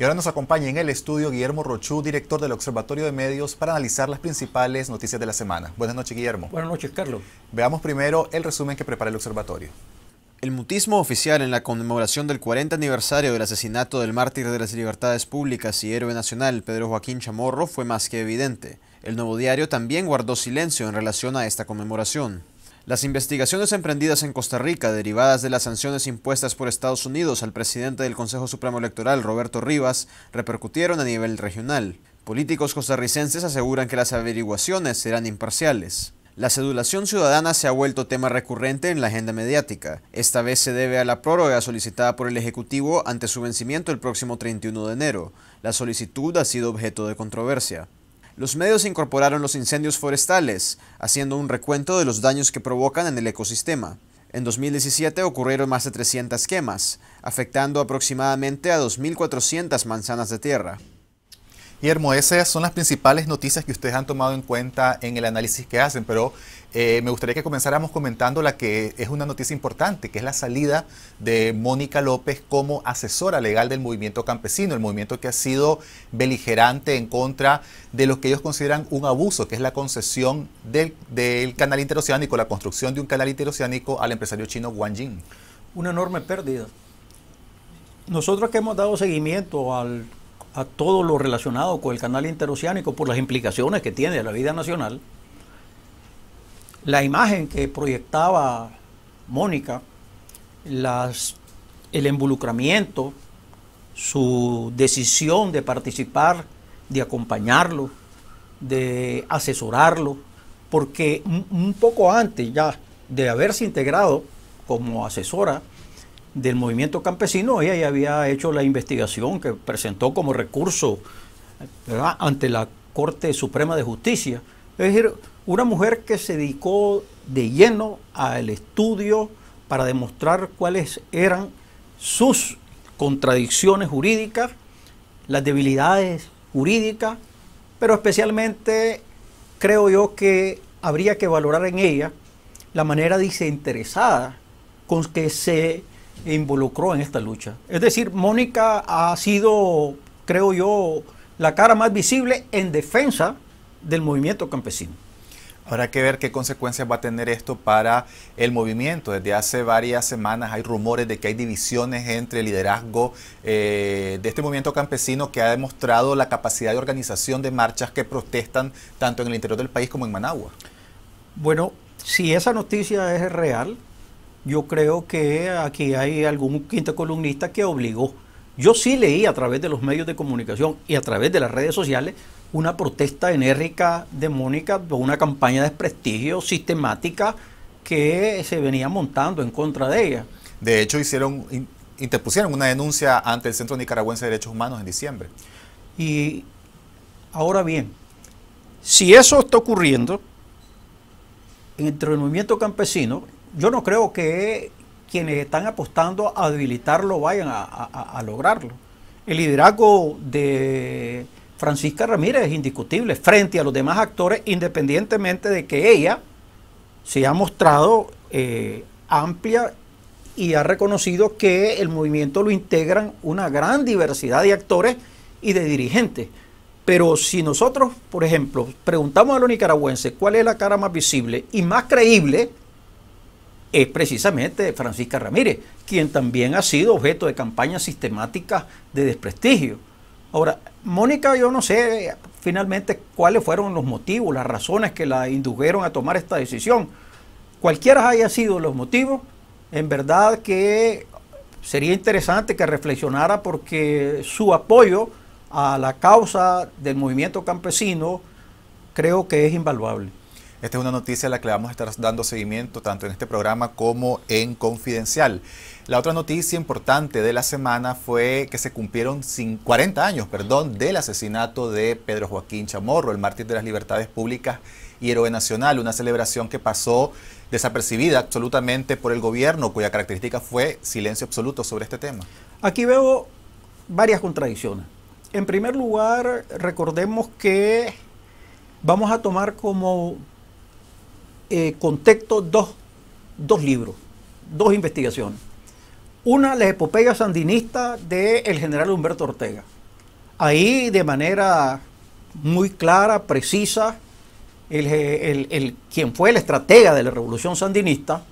Y ahora nos acompaña en el estudio Guillermo Rochú, director del Observatorio de Medios, para analizar las principales noticias de la semana. Buenas noches, Guillermo. Buenas noches, Carlos. Veamos primero el resumen que prepara el observatorio. El mutismo oficial en la conmemoración del 40 aniversario del asesinato del mártir de las libertades públicas y héroe nacional Pedro Joaquín Chamorro fue más que evidente. El nuevo diario también guardó silencio en relación a esta conmemoración. Las investigaciones emprendidas en Costa Rica, derivadas de las sanciones impuestas por Estados Unidos al presidente del Consejo Supremo Electoral, Roberto Rivas, repercutieron a nivel regional. Políticos costarricenses aseguran que las averiguaciones serán imparciales. La sedulación ciudadana se ha vuelto tema recurrente en la agenda mediática. Esta vez se debe a la prórroga solicitada por el Ejecutivo ante su vencimiento el próximo 31 de enero. La solicitud ha sido objeto de controversia. Los medios incorporaron los incendios forestales, haciendo un recuento de los daños que provocan en el ecosistema. En 2017 ocurrieron más de 300 quemas, afectando aproximadamente a 2.400 manzanas de tierra. Guillermo, esas son las principales noticias que ustedes han tomado en cuenta en el análisis que hacen, pero eh, me gustaría que comenzáramos comentando la que es una noticia importante, que es la salida de Mónica López como asesora legal del movimiento campesino, el movimiento que ha sido beligerante en contra de lo que ellos consideran un abuso, que es la concesión del, canal interoceánico, la construcción de un canal interoceánico al empresario chino Wang. Una enorme pérdida. Nosotros que hemos dado seguimiento al a todo lo relacionado con el canal interoceánico por las implicaciones que tiene a la vida nacional, la imagen que proyectaba Mónica, el involucramiento, su decisión de participar, de acompañarlo, de asesorarlo, porque un poco antes ya de haberse integrado como asesora, del movimiento campesino, ella ya había hecho la investigación que presentó como recurso ante la Corte Suprema de Justicia. Es decir, una mujer que se dedicó de lleno al estudio para demostrar cuáles eran sus contradicciones jurídicas, las debilidades jurídicas, pero especialmente creo yo que habría que valorar en ella la manera desinteresada con que se involucró en esta lucha. Es decir, Mónica ha sido, creo yo, la cara más visible en defensa del movimiento campesino. Habrá que ver qué consecuencias va a tener esto para el movimiento. Desde hace varias semanas hay rumores de que hay divisiones entre el liderazgo eh, de este movimiento campesino que ha demostrado la capacidad de organización de marchas que protestan tanto en el interior del país como en Managua. Bueno, si esa noticia es real, yo creo que aquí hay algún quinto columnista que obligó. Yo sí leí a través de los medios de comunicación y a través de las redes sociales una protesta enérgica de Mónica por una campaña de desprestigio sistemática que se venía montando en contra de ella. De hecho, hicieron, interpusieron una denuncia ante el Centro Nicaragüense de Derechos Humanos en diciembre. Y ahora bien, si eso está ocurriendo entre el movimiento campesino, yo no creo que quienes están apostando a debilitarlo vayan a, lograrlo. El liderazgo de Francisca Ramírez es indiscutible frente a los demás actores, independientemente de que ella se ha mostrado eh, amplia y ha reconocido que el movimiento lo integran una gran diversidad de actores y de dirigentes. Pero si nosotros, por ejemplo, preguntamos a los nicaragüenses cuál es la cara más visible y más creíble, es precisamente Francisca Ramírez, quien también ha sido objeto de campañas sistemáticas de desprestigio. Ahora, Mónica, yo no sé finalmente cuáles fueron los motivos, las razones que la indujeron a tomar esta decisión. Cualquiera haya sido los motivos, en verdad que sería interesante que reflexionara porque su apoyo a la causa del movimiento campesino creo que es invaluable. Esta es una noticia a la que le vamos a estar dando seguimiento tanto en este programa como en Confidencial. La otra noticia importante de la semana fue que se cumplieron 40 años perdón, del asesinato de Pedro Joaquín Chamorro, el mártir de las libertades públicas y héroe nacional, una celebración que pasó desapercibida absolutamente por el gobierno, cuya característica fue silencio absoluto sobre este tema. Aquí veo varias contradicciones. En primer lugar, recordemos que vamos a tomar como eh, contexto dos, dos, libros, dos investigaciones. Una, la epopeya sandinista del general Humberto Ortega. ahí de manera muy clara, precisa, el, quien fue el estratega de la revolución sandinista,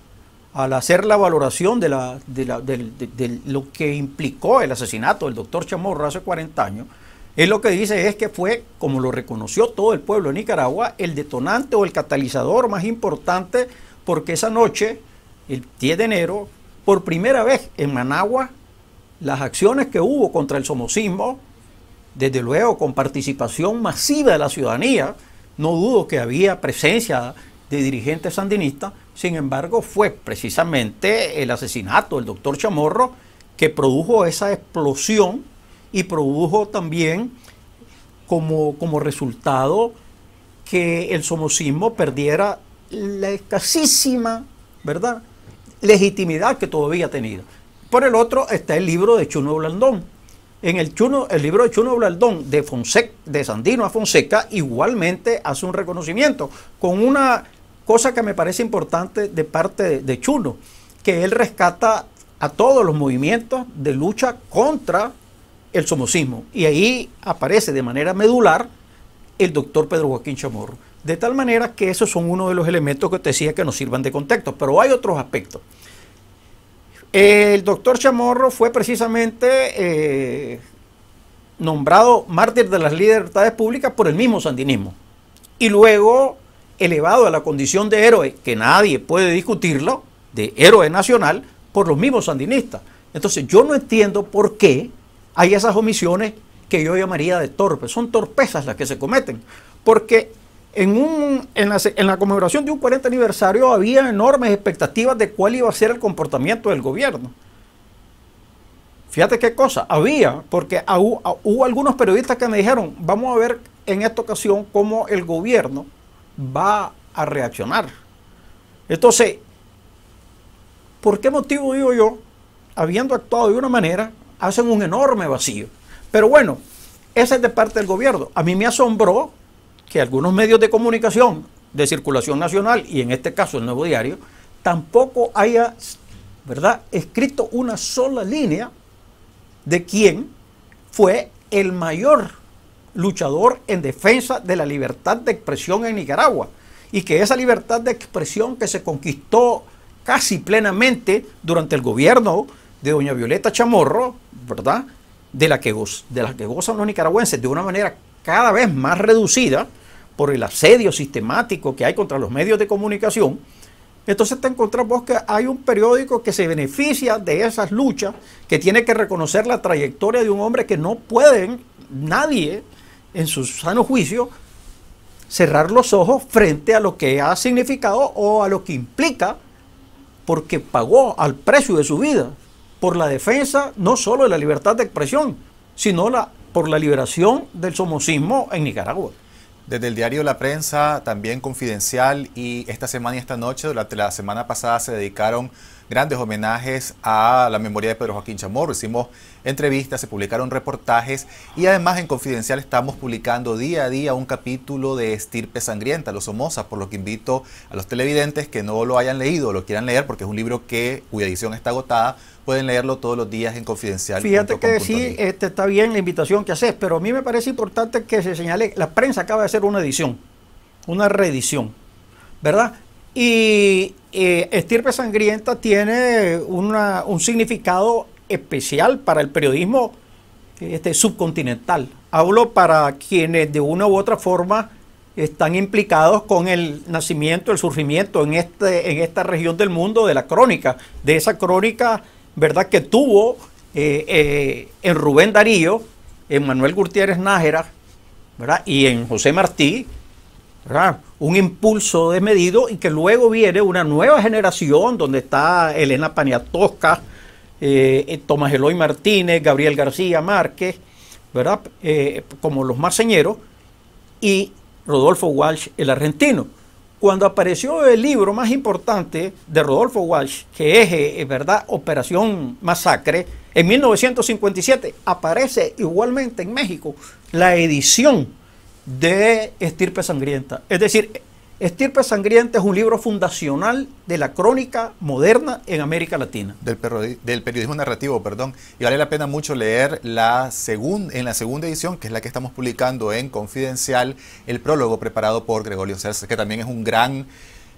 al hacer la valoración de, la, de, lo que implicó el asesinato del doctor Chamorro hace 40 años, él lo que dice es que fue, como lo reconoció todo el pueblo de Nicaragua, el detonante o el catalizador más importante porque esa noche, el 10 de enero, por primera vez en Managua, las acciones que hubo contra el somocismo, desde luego con participación masiva de la ciudadanía, no dudo que había presencia de dirigentes sandinistas, sin embargo fue precisamente el asesinato del doctor Chamorro que produjo esa explosión y produjo también como, como resultado que el somocismo perdiera la escasísima, ¿verdad?, legitimidad que todavía tenía. Por el otro está el libro de Chuno Blandón, en el, Chuno, el libro de Chuno Blandón de, Fonseca, de Sandino a Fonseca igualmente hace un reconocimiento con una cosa que me parece importante de parte de, Chuno, que él rescata a todos los movimientos de lucha contra el somocismo. Y ahí aparece de manera medular el doctor Pedro Joaquín Chamorro. De tal manera que esos son uno de los elementos que te decía que nos sirvan de contexto. Pero hay otros aspectos. El doctor Chamorro fue precisamente eh, nombrado mártir de las libertades públicas por el mismo sandinismo. Y luego elevado a la condición de héroe, que nadie puede discutirlo, de héroe nacional, por los mismos sandinistas. Entonces yo no entiendo por qué hay esas omisiones que yo llamaría de torpes. Son torpezas las que se cometen. Porque en, un, en, la, conmemoración de un 40 aniversario había enormes expectativas de cuál iba a ser el comportamiento del gobierno. Fíjate qué cosa, había, porque hubo, algunos periodistas que me dijeron, vamos a ver en esta ocasión cómo el gobierno va a reaccionar. Entonces, ¿por qué motivo digo yo, habiendo actuado de una manera, hacen un enorme vacío? Pero bueno, ese es de parte del gobierno. A mí me asombró que algunos medios de comunicación de circulación nacional, y en este caso el Nuevo Diario, tampoco haya ¿verdad? escrito una sola línea de quién fue el mayor luchador en defensa de la libertad de expresión en Nicaragua. Y que esa libertad de expresión que se conquistó casi plenamente durante el gobierno de doña Violeta Chamorro, ¿verdad? De la que, de la que gozan los nicaragüenses de una manera cada vez más reducida por el asedio sistemático que hay contra los medios de comunicación, entonces te encontramos que hay un periódico que se beneficia de esas luchas, que tiene que reconocer la trayectoria de un hombre que no pueden nadie, en su sano juicio, cerrar los ojos frente a lo que ha significado o a lo que implica, porque pagó al precio de su vida por la defensa no solo de la libertad de expresión, sino la por la liberación del somocismo en Nicaragua. Desde el diario La Prensa, también Confidencial y esta semana y esta noche, durante la semana pasada se dedicaron grandes homenajes a la memoria de Pedro Joaquín Chamorro. Hicimos entrevistas, se publicaron reportajes y además en Confidencial estamos publicando día a día un capítulo de Estirpe Sangrienta, Los Somoza, por lo que invito a los televidentes que no lo hayan leído o lo quieran leer, porque es un libro que cuya edición está agotada, pueden leerlo todos los días en Confidencial. Fíjate que sí, este, está bien la invitación que haces, pero a mí me parece importante que se señale, la prensa acaba de hacer una edición, una reedición, ¿verdad? Y eh, Estirpe Sangrienta tiene un significado especial para el periodismo este, subcontinental. Hablo para quienes de una u otra forma están implicados con el nacimiento, el surgimiento en, este, en esta región del mundo de la crónica, de esa crónica ¿verdad? que tuvo eh, eh, en Rubén Darío, en Manuel Gutiérrez Nájera ¿verdad? y en José Martí, un impulso desmedido y que luego viene una nueva generación donde está Elena Paniatosca, eh, eh, Tomás Eloy Martínez, Gabriel García Márquez, ¿verdad? Eh, como los marseñeros, y Rodolfo Walsh, el argentino. Cuando apareció el libro más importante de Rodolfo Walsh, que es, ¿verdad?, Operación Masacre, en 1957 aparece igualmente en México la edición de Estirpe Sangrienta. Es decir, Estirpe Sangrienta es un libro fundacional de la crónica moderna en América Latina. Del, del periodismo narrativo, perdón. Y vale la pena mucho leer la en la segunda edición, que es la que estamos publicando en Confidencial, el prólogo preparado por Gregorio Cerce, que también es un gran,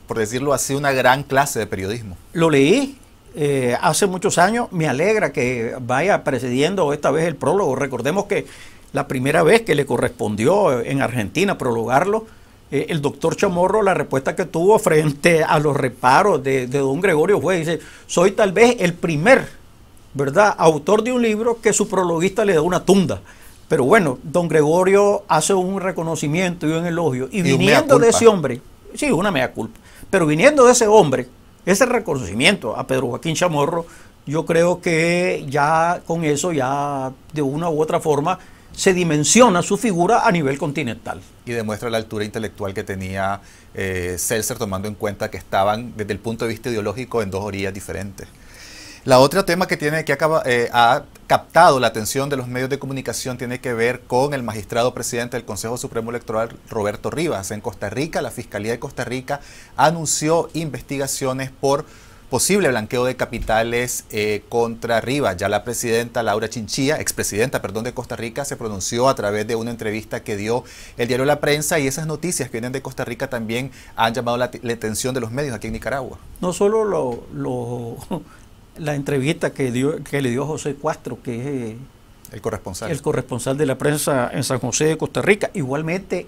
por decirlo así, una gran clase de periodismo. Lo leí eh, hace muchos años, me alegra que vaya precediendo esta vez el prólogo. Recordemos que la primera vez que le correspondió en Argentina prologarlo, eh, el doctor Chamorro, la respuesta que tuvo frente a los reparos de, don Gregorio fue, dice, soy tal vez el primer, ¿verdad?, autor de un libro que su prologuista le da una tunda. Pero bueno, don Gregorio hace un reconocimiento y un elogio. Y, viniendo de ese hombre, sí, una mea culpa, pero viniendo de ese hombre, ese reconocimiento a Pedro Joaquín Chamorro, yo creo que ya con eso, ya de una u otra forma, se dimensiona su figura a nivel continental. Y demuestra la altura intelectual que tenía eh, tomando en cuenta que estaban desde el punto de vista ideológico en dos orillas diferentes. La otra tema que tiene que acaba, eh, ha captado la atención de los medios de comunicación tiene que ver con el magistrado presidente del Consejo Supremo Electoral, Roberto Rivas. En Costa Rica, la Fiscalía de Costa Rica anunció investigaciones por posible blanqueo de capitales eh, contra Rivas. Ya la presidenta Laura Chinchilla, expresidenta, perdón, de Costa Rica, se pronunció a través de una entrevista que dio el diario La Prensa y esas noticias que vienen de Costa Rica también han llamado la, atención de los medios aquí en Nicaragua. No solo lo, la entrevista que, dio, que le dio José Cuastro, que es eh, el corresponsal. el corresponsal de la prensa en San José de Costa Rica, igualmente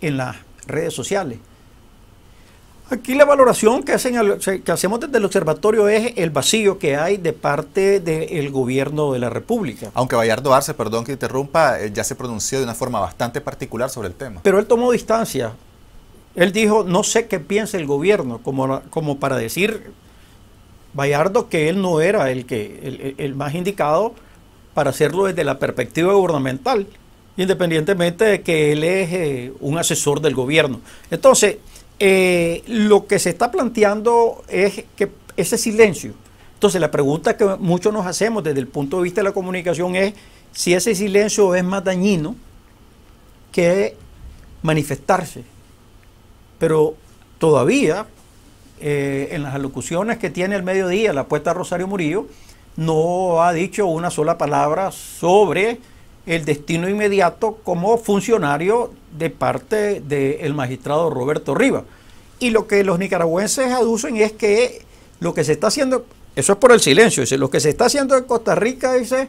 en las redes sociales. Aquí la valoración que, hacen, que hacemos desde el observatorio es el vacío que hay de parte del gobierno de la República. Aunque Bayardo Arce, perdón que interrumpa, eh, ya se pronunció de una forma bastante particular sobre el tema. Pero él tomó distancia. Él dijo, no sé qué piensa el gobierno, como, como para decir Bayardo que él no era el, que, el, más indicado para hacerlo desde la perspectiva gubernamental, independientemente de que él es eh, un asesor del gobierno. Entonces, eh, lo que se está planteando es que ese silencio. Entonces la pregunta que muchos nos hacemos desde el punto de vista de la comunicación es si ese silencio es más dañino que manifestarse. Pero todavía eh, en las alocuciones que tiene el mediodía la apuesta Rosario Murillo no ha dicho una sola palabra sobre el destino inmediato como funcionario de parte del magistrado Roberto Rivas. Y lo que los nicaragüenses aducen es que lo que se está haciendo, eso es por el silencio, dice, lo que se está haciendo en Costa Rica, dice,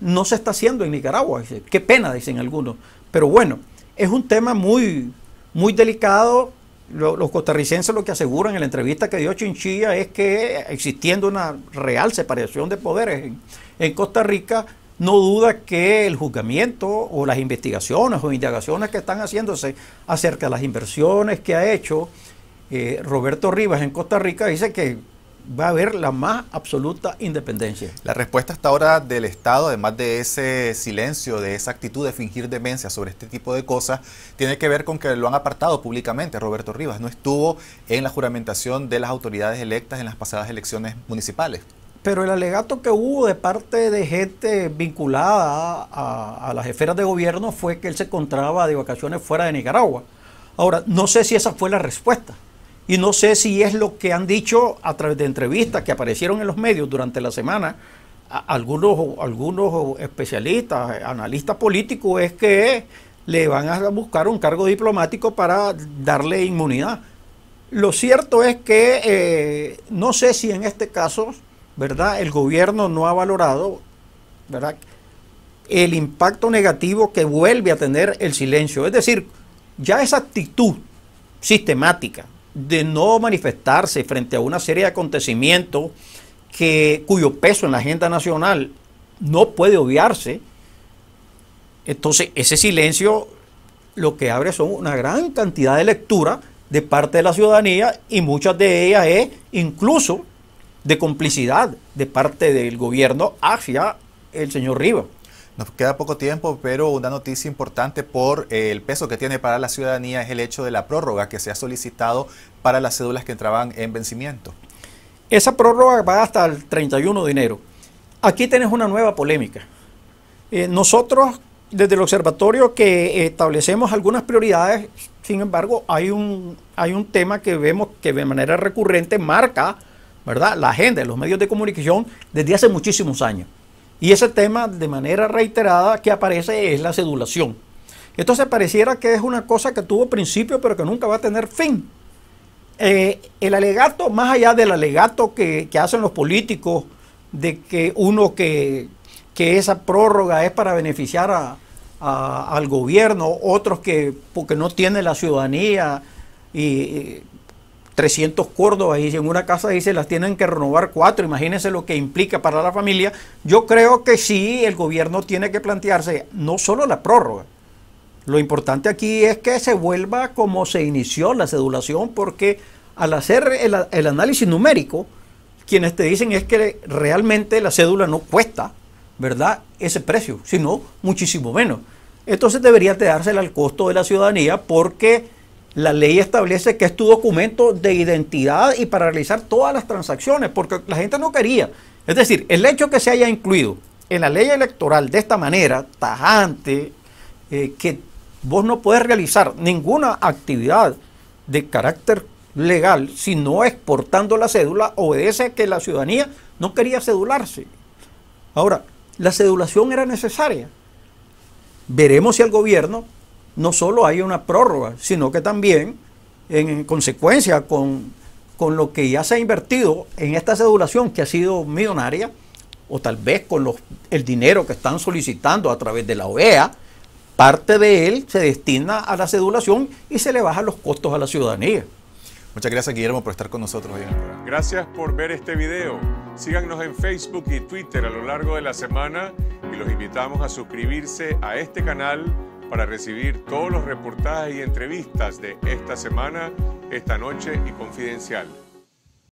no se está haciendo en Nicaragua, dice, qué pena, dicen algunos. Pero bueno, es un tema muy, muy delicado. Los, costarricenses lo que aseguran en la entrevista que dio Chinchilla es que existiendo una real separación de poderes en, en Costa Rica, no duda que el juzgamiento o las investigaciones o indagaciones que están haciéndose acerca de las inversiones que ha hecho eh, Roberto Rivas en Costa Rica dice que va a haber la más absoluta independencia. La respuesta hasta ahora del Estado, además de ese silencio, de esa actitud de fingir demencia sobre este tipo de cosas, tiene que ver con que lo han apartado públicamente. Roberto Rivas no estuvo en la juramentación de las autoridades electas en las pasadas elecciones municipales pero el alegato que hubo de parte de gente vinculada a, las esferas de gobierno fue que él se encontraba de vacaciones fuera de Nicaragua. Ahora, no sé si esa fue la respuesta. Y no sé si es lo que han dicho a través de entrevistas que aparecieron en los medios durante la semana. algunos, algunos especialistas, analistas políticos, es que le van a buscar un cargo diplomático para darle inmunidad. Lo cierto es que eh, no sé si en este caso ¿verdad? El gobierno no ha valorado, ¿verdad? El impacto negativo que vuelve a tener el silencio. Es decir, ya esa actitud sistemática de no manifestarse frente a una serie de acontecimientos que, cuyo peso en la agenda nacional no puede obviarse, entonces ese silencio lo que abre son una gran cantidad de lecturas de parte de la ciudadanía y muchas de ellas es incluso de complicidad de parte del gobierno hacia el señor Riva. Nos queda poco tiempo, pero una noticia importante por eh, el peso que tiene para la ciudadanía es el hecho de la prórroga que se ha solicitado para las cédulas que entraban en vencimiento. Esa prórroga va hasta el 31 de enero. Aquí tenés una nueva polémica. Eh, nosotros, desde el observatorio que establecemos algunas prioridades, Sin embargo, hay un, hay un tema que vemos que de manera recurrente marca ¿verdad? la agenda de los medios de comunicación desde hace muchísimos años. Y ese tema de manera reiterada que aparece es la sedulación. Entonces pareciera que es una cosa que tuvo principio pero que nunca va a tener fin. Eh, el alegato, más allá del alegato que, hacen los políticos de que uno que, que esa prórroga es para beneficiar a, al gobierno, otros que porque no tienen la ciudadanía y, 300 Córdobas y en una casa dice las tienen que renovar cuatro, imagínense lo que implica para la familia. Yo creo que sí, el gobierno tiene que plantearse no solo la prórroga, lo importante aquí es que se vuelva como se inició la sedulación, porque al hacer el, análisis numérico, quienes te dicen es que realmente la cédula no cuesta ¿verdad? Ese precio, sino muchísimo menos. Entonces debería dársela al costo de la ciudadanía porque la ley establece que es tu documento de identidad y para realizar todas las transacciones, porque la gente no quería. Es decir, el hecho que se haya incluido en la ley electoral de esta manera, tajante, eh, que vos no puedes realizar ninguna actividad de carácter legal si no exportando la cédula, obedece a que la ciudadanía no quería cedularse. Ahora, la cedulación era necesaria. Veremos si el gobierno no solo hay una prórroga, sino que también, en consecuencia con, con lo que ya se ha invertido en esta cedulación que ha sido millonaria, o tal vez con los, el dinero que están solicitando a través de la OEA, parte de él se destina a la cedulación y se le bajan los costos a la ciudadanía. Muchas gracias Guillermo por estar con nosotros hoy en el programa. Gracias por ver este video. Síganos en Facebook y Twitter a lo largo de la semana y los invitamos a suscribirse a este canal para recibir todos los reportajes y entrevistas de esta semana, esta noche y confidencial.